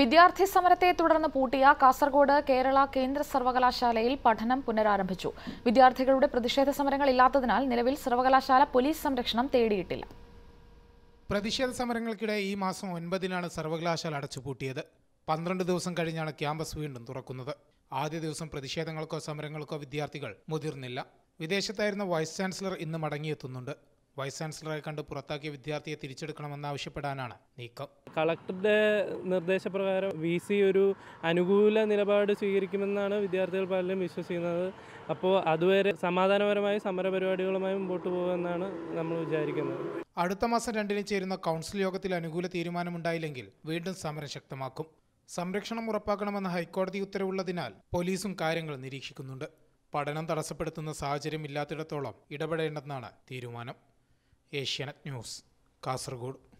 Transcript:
വിദ്യാർത്ഥി സമരത്തെ തുടർന്ന് പൂട്ടിയ കാസർഗോഡ് കേരള കേന്ദ്ര സർവകലാശാലയിൽ പഠനം പുനരാരംഭിച്ചു. വിദ്യാർത്ഥികളുടെ പ്രതിഷേധ സമരങ്ങൾ ഇല്ലാത്തതിനാൽ നിലവിൽ സർവകലാശാല പോലീസ് സംരക്ഷണം തേടിയിട്ടില്ല. പ്രതിഷേധ സമരങ്ങൾക്കിടെ ഈ മാസം ഒൻപതിനാണ് സർവകലാശാല അടച്ചുപൂട്ടിയത്. പന്ത്രണ്ട് ദിവസം കഴിഞ്ഞാണ് ക്യാമ്പസ് വീണ്ടും തുറക്കുന്നത്. ആദ്യ ദിവസം പ്രതിഷേധങ്ങൾക്കോ സമരങ്ങൾക്കോ വിദ്യാർത്ഥികൾ മുതിർന്നില്ല. വിദേശത്തായിരുന്ന വൈസ് ചാൻസലർ ഇന്ന് മടങ്ങിയെത്തുന്നുണ്ട്. വൈസ് ചാൻസലറെ കണ്ട് പുറത്താക്കിയ വിദ്യാർത്ഥിയെ തിരിച്ചെടുക്കണമെന്നാവശ്യപ്പെടാനാണ് നീക്കം. കളക്ടറുടെ നിർദ്ദേശപ്രകാരം വി സി ഒരു അനുകൂല നിലപാട് സ്വീകരിക്കുമെന്നാണ് വിദ്യാർത്ഥികൾ പലരും വിശ്വസിക്കുന്നത്. അപ്പോൾ അതുവരെ സമാധാനപരമായി സമരപരിപാടികളുമായി മുമ്പോട്ട് പോകുമെന്നാണ് നമ്മൾ വിചാരിക്കുന്നത്. അടുത്ത മാസം രണ്ടിന് ചേരുന്ന കൗൺസിൽ യോഗത്തിൽ അനുകൂല തീരുമാനമുണ്ടായില്ലെങ്കിൽ വീണ്ടും സമരം ശക്തമാക്കും. സംരക്ഷണം ഉറപ്പാക്കണമെന്ന ഹൈക്കോടതി ഉത്തരവുള്ളതിനാൽ പോലീസും കാര്യങ്ങൾ നിരീക്ഷിക്കുന്നുണ്ട്. പഠനം തടസ്സപ്പെടുത്തുന്ന സാഹചര്യം ഇല്ലാത്തിടത്തോളം ഇടപെടേണ്ടെന്നാണ് തീരുമാനം. ഏഷ്യാനെറ്റ് ന്യൂസ് കാസർഗോഡ്.